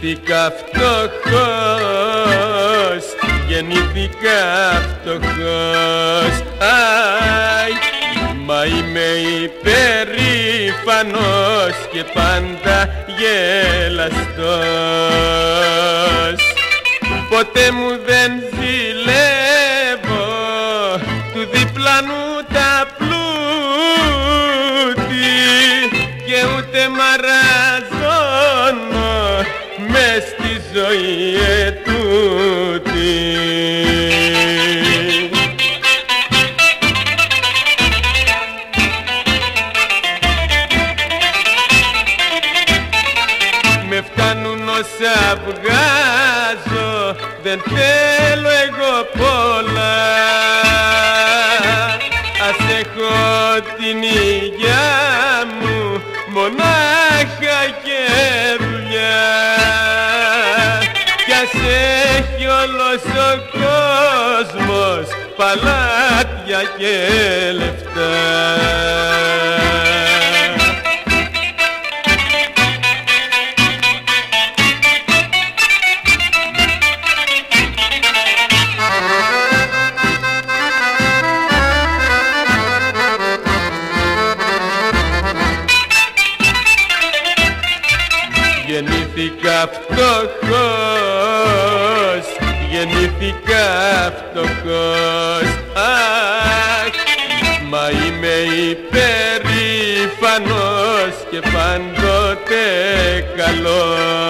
Γεννήθηκα φτωχός, γεννήθηκα φτωχός. Αϊ, μα είμαι υπερήφανος και πάντα γελαστός. Ποτέ μου δεν ζηλεύω του διπλανού τα πλούτη και ούτε μαραζώνω μες στη ζωή ετούτη. Με φτάνουν όσα βγάζω, δεν θέλω εγώ πολλά Ας έχω την υγειά μου μονάχα έχει όλος ο κόσμος παλάτια και λεφτά Γεννήθηκα φτωχός, γεννήθηκα φτωχός. Αχ, μα είμαι υπερήφανος και πάντοτε καλός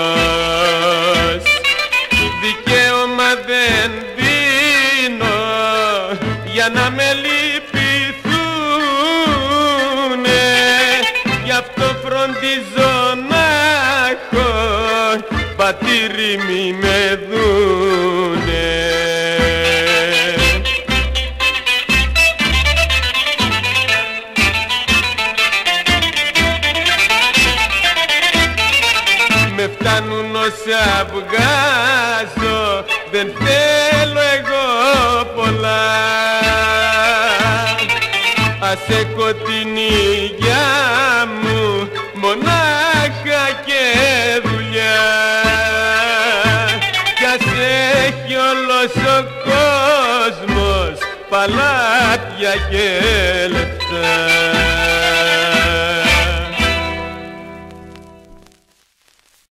πατήρι μη με δούνε. Με φτάνουν όσα βγάζω δεν θέλω εγώ πολλά. Ας έχω την υγειά μου μονάχα και όλος ο κόσμος παλάτια και λεφτά